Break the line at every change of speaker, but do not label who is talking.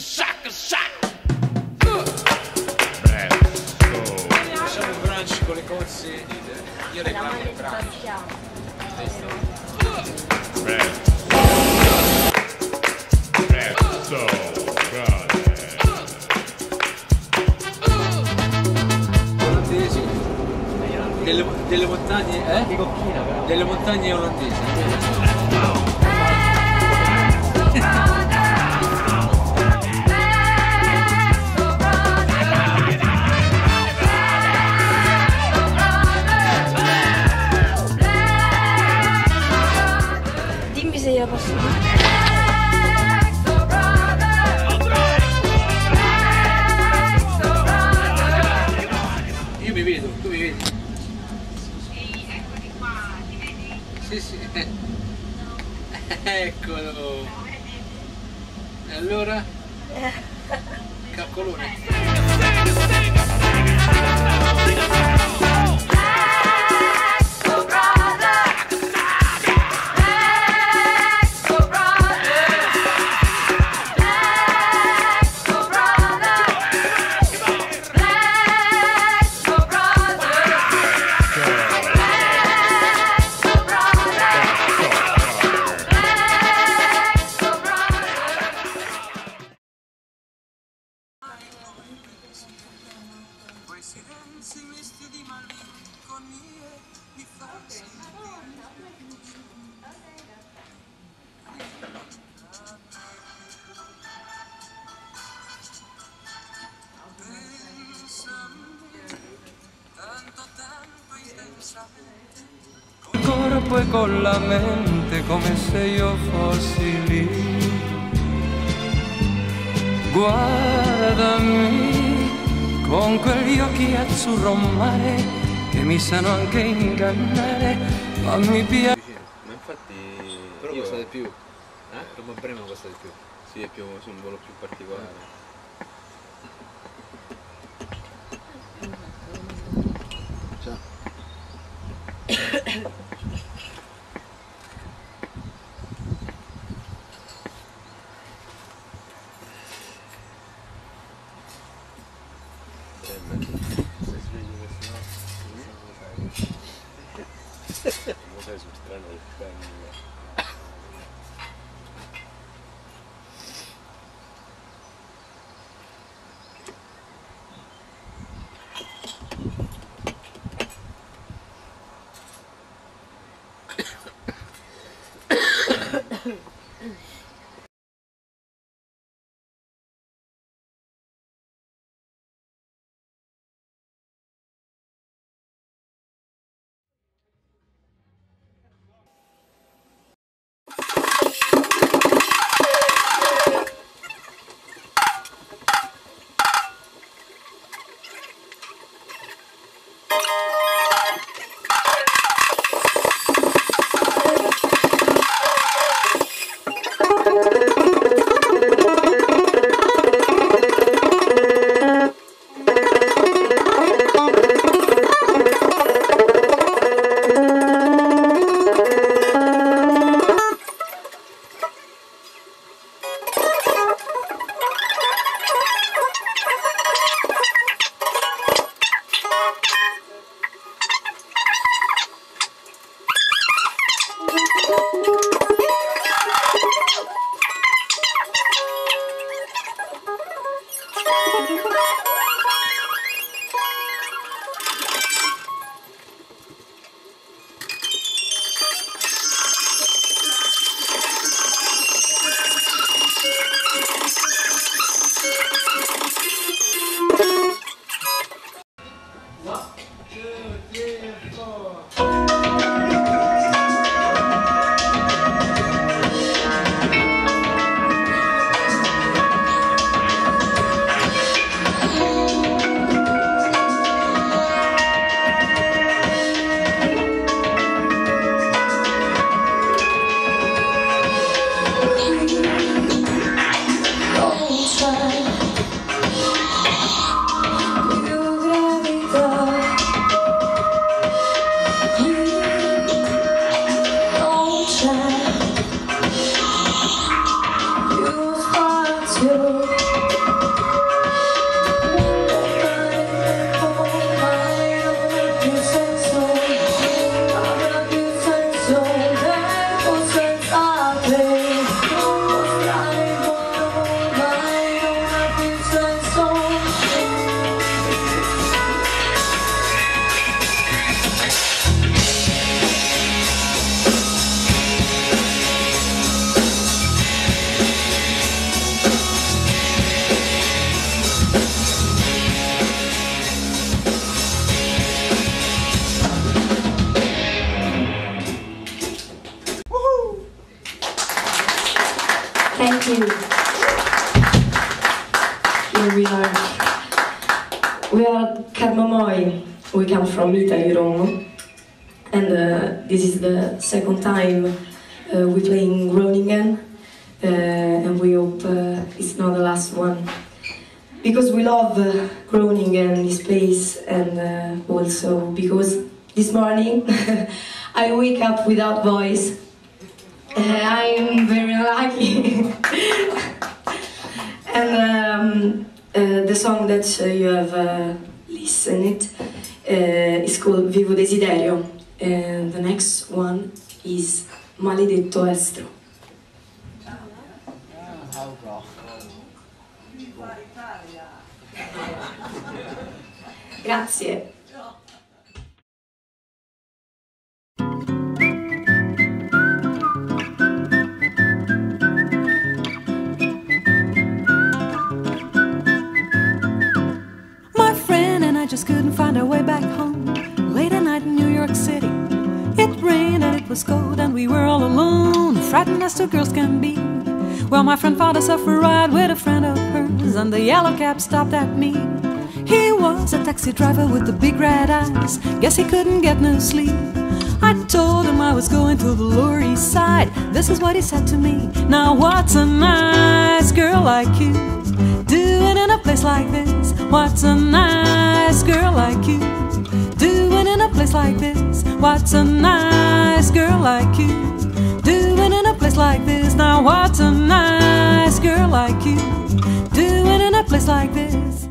sacca sacca Facciamo i brunch con le cozze e dite Io le parlo in brunch Delle, delle montagne eh? di cocchina però delle montagne olandesi E allora? Calcolone.
corpo e con la mente come se io fossi lì. Guardami con quegli occhi azzurro mare mi sanno anche ingannare, ma mi piace.
Ma infatti
Però
io-
costa di più.
Eh?
Roma Brema costa di più.
Sì, è più su un volo più particolare. うん。
you.
Here we are. We are Karmamoi. We come from Italy, Rome. And uh, this is the second time uh, we play in Groningen. Uh, and we hope uh, it's not the last one. Because we love uh, Groningen, this place, and uh, also because this morning I wake up without voice uh, I'm very lucky. and um, uh, the song that uh, you have uh, listened uh, is called Vivo Desiderio. And the next one is Maledetto Estro. Grazie.
Frightened as two girls can be. Well, my friend found off a ride with a friend of hers, and the yellow cab stopped at me. He was a taxi driver with the big red eyes. Guess he couldn't get no sleep. I told him I was going to the Lower East Side. This is what he said to me. Now, what's a nice girl like you doing in a place like this? What's a nice girl like you doing in a place like this? What's a nice girl like you like this? Now, what's a nice girl like you doing in a place like this?